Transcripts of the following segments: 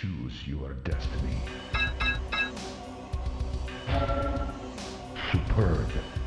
choose your destiny. Superb.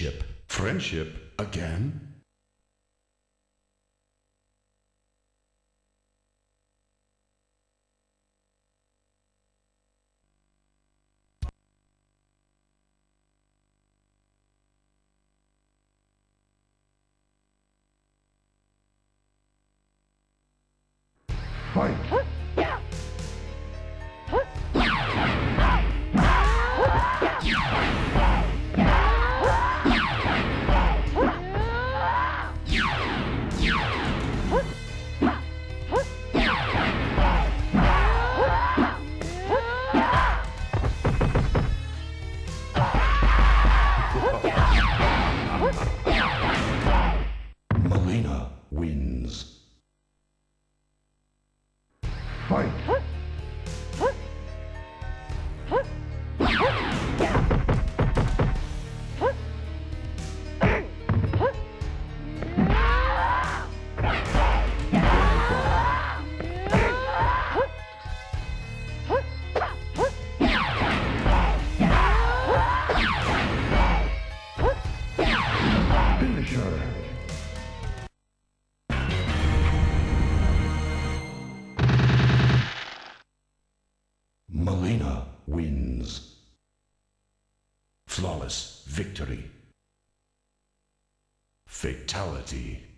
friendship. Friendship? Again? us victory. Fatality.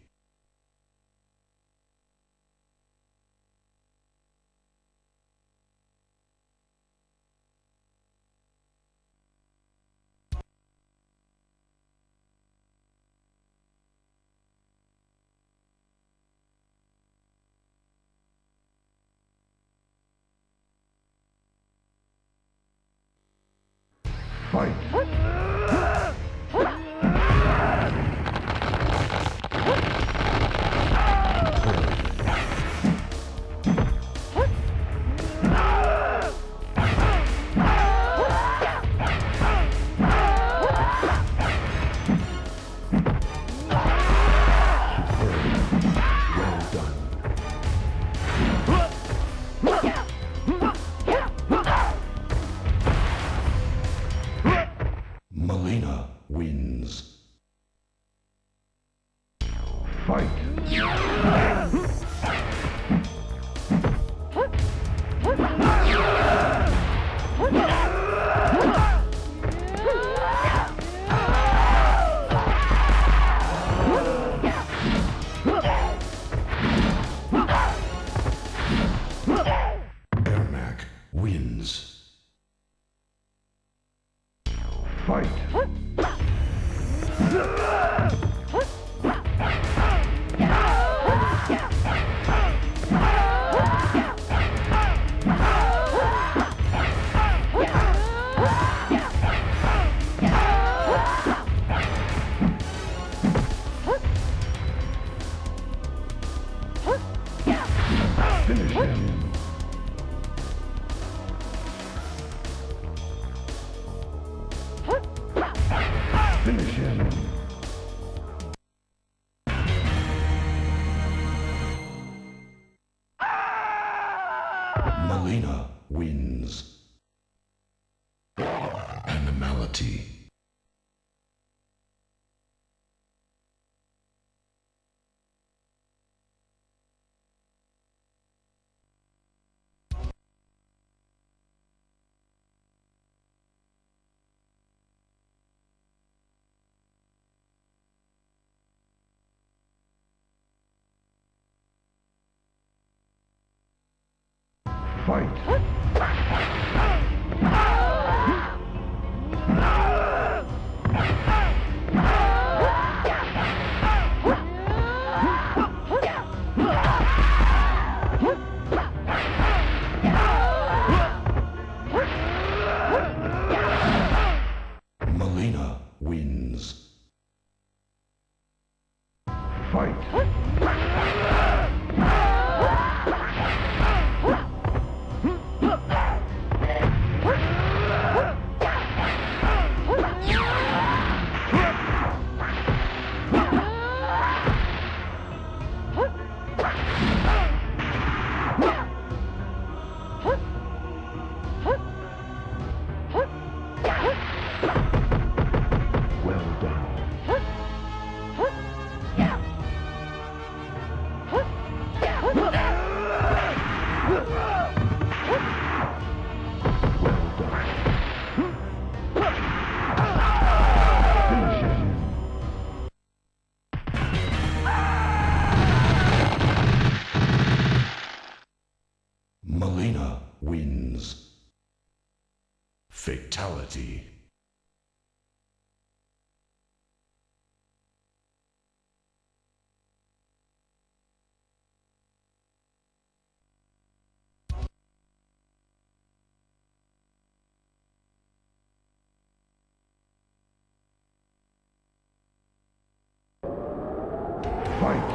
Mileena wins. Animality. Fight!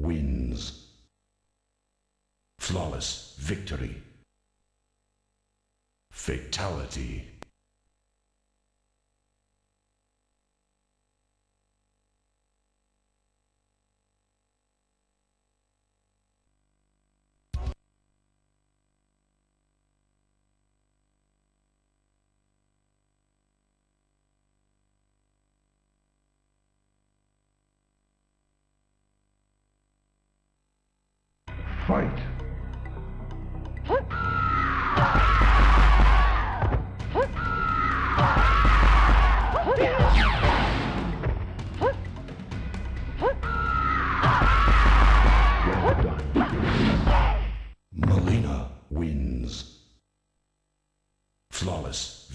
Wins. Flawless victory. Fatality.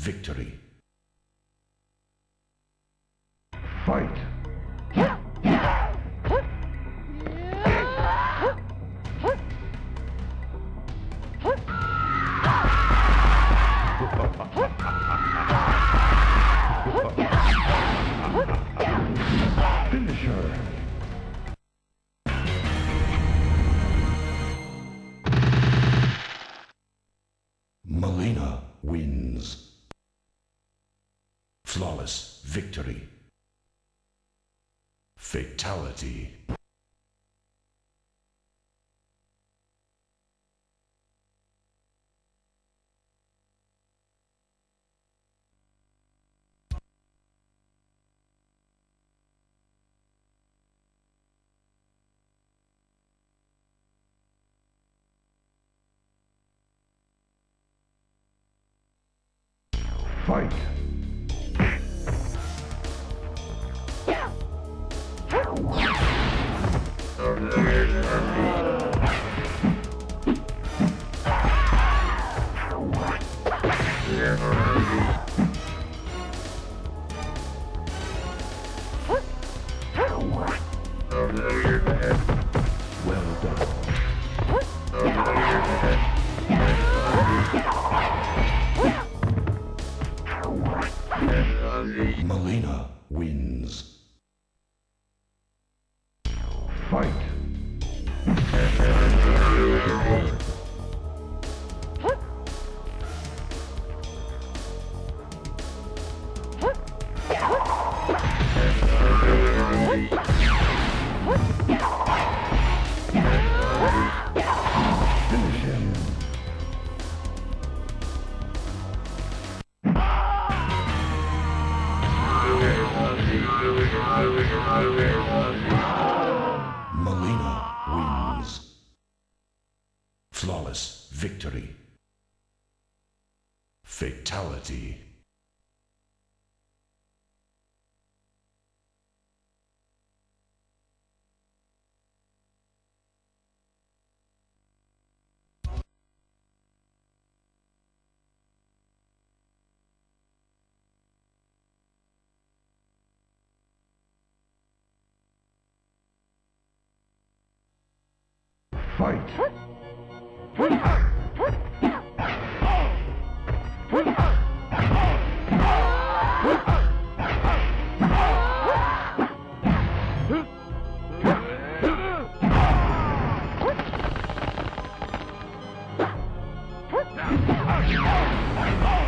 Victory. Fatality. Fight! Mileena wins. Flawless victory. Fatality. Oh! Oh! Oh!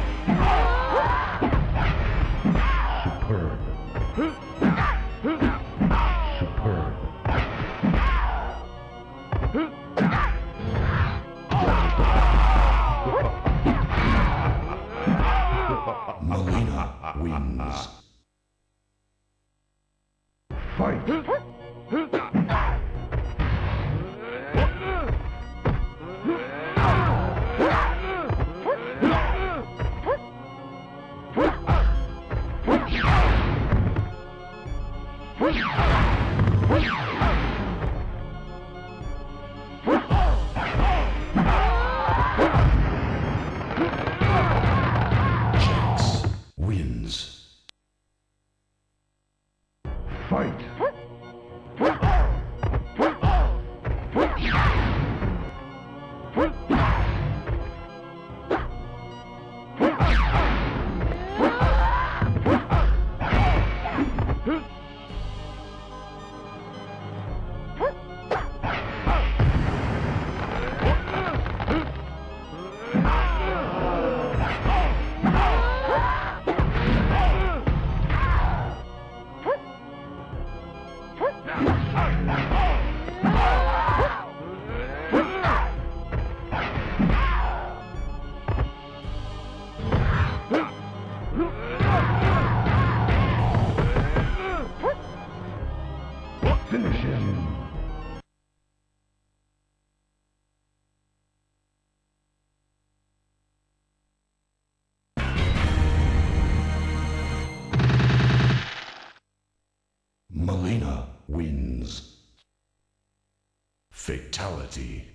Fatality.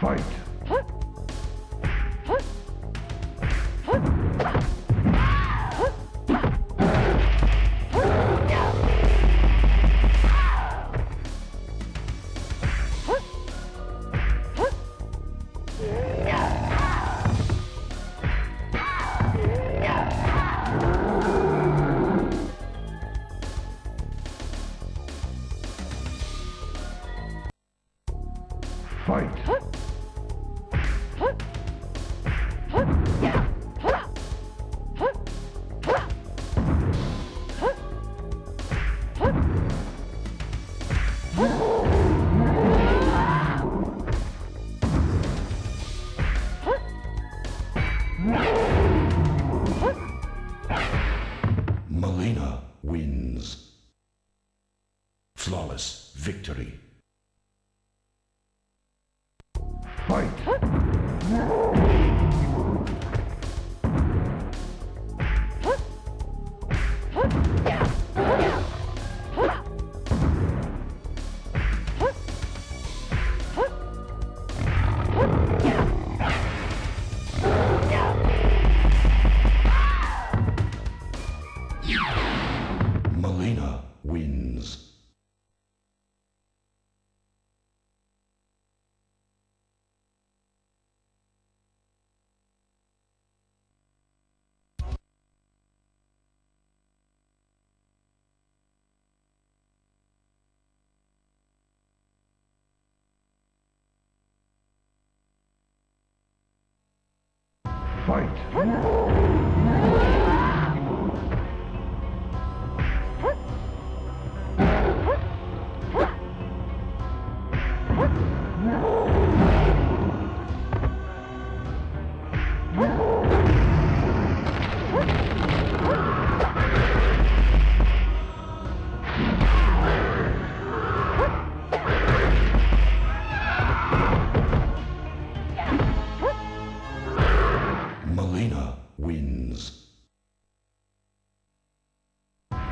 Fight! Fight!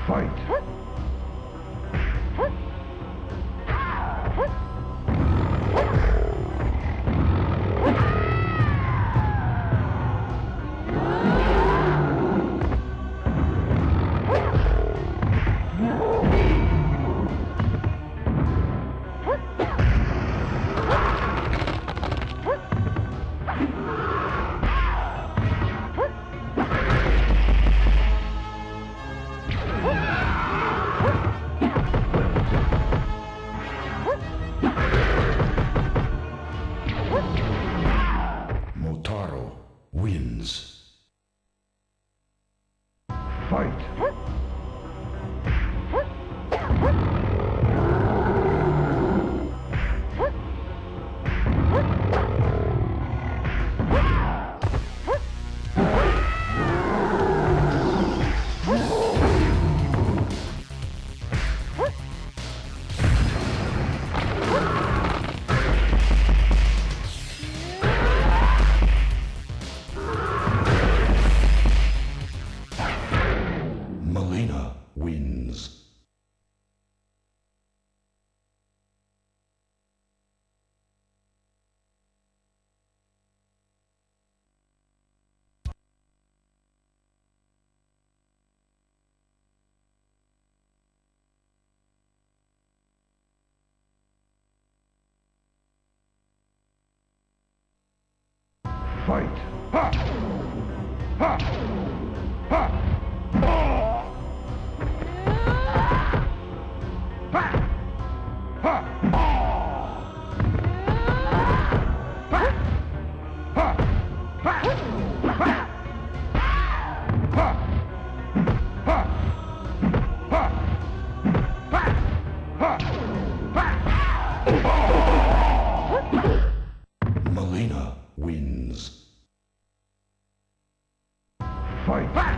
Fight! Fight! Fight! Ha! Ha! Ha! Mileena Fight!